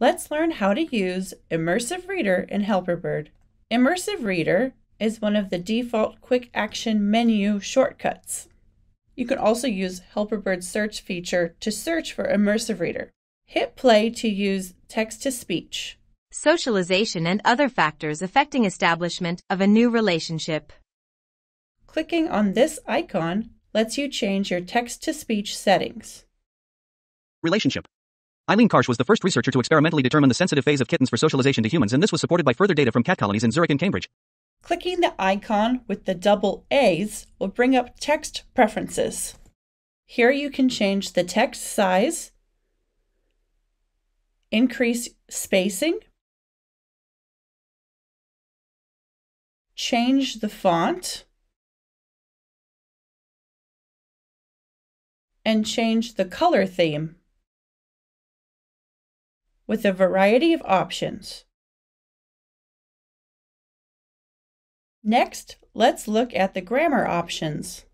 Let's learn how to use Immersive Reader in Helperbird. Immersive Reader is one of the default quick action menu shortcuts. You can also use Helperbird's search feature to search for Immersive Reader. Hit play to use text to speech. Socialization and other factors affecting establishment of a new relationship. Clicking on this icon lets you change your text to speech settings. Relationship. Eileen Karsh was the first researcher to experimentally determine the sensitive phase of kittens for socialization to humans, and this was supported by further data from cat colonies in Zurich and Cambridge. Clicking the icon with the double A's will bring up text preferences. Here you can change the text size, increase spacing, change the font, and change the color theme with a variety of options. Next, let's look at the grammar options.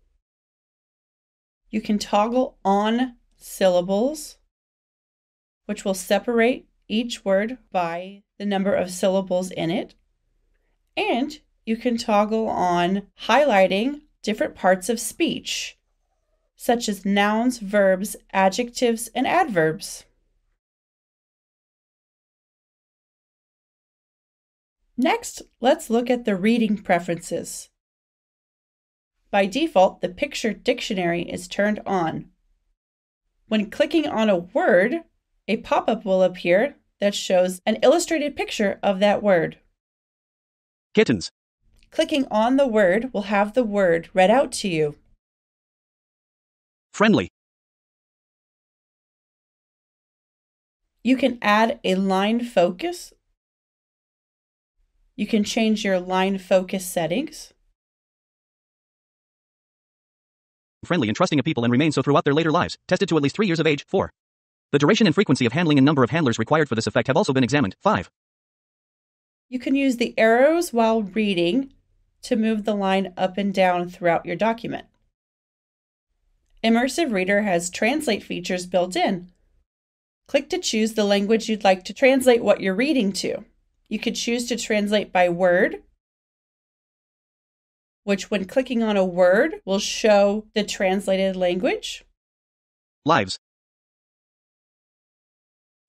You can toggle on syllables, which will separate each word by the number of syllables in it. And you can toggle on highlighting different parts of speech, such as nouns, verbs, adjectives, and adverbs. Next, let's look at the reading preferences. By default, the picture dictionary is turned on. When clicking on a word, a pop-up will appear that shows an illustrated picture of that word. Kittens. Clicking on the word will have the word read out to you. Friendly. You can add a line focus you can change your line focus settings. Friendly and trusting of people and remain so throughout their later lives, tested to at least three years of age. 4. The duration and frequency of handling and number of handlers required for this effect have also been examined. 5. You can use the arrows while reading to move the line up and down throughout your document. Immersive Reader has translate features built in. Click to choose the language you'd like to translate what you're reading to. You could choose to translate by word, which when clicking on a word will show the translated language. Lives.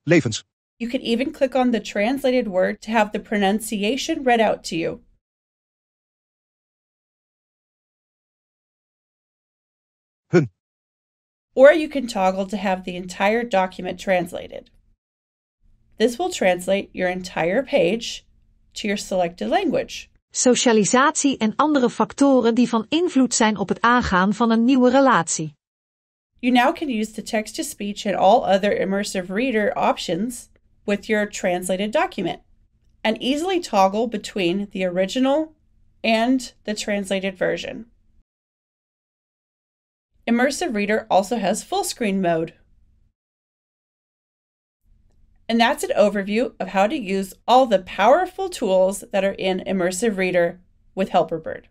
Levens. You could even click on the translated word to have the pronunciation read out to you. Hun. Or you can toggle to have the entire document translated. This will translate your entire page to your selected language. Socialisatie en andere factoren die van invloed zijn op het aangaan van een nieuwe relatie. You now can use the text-to-speech and all other immersive reader options with your translated document and easily toggle between the original and the translated version. Immersive Reader also has full screen mode, and that's an overview of how to use all the powerful tools that are in Immersive Reader with Helperbird.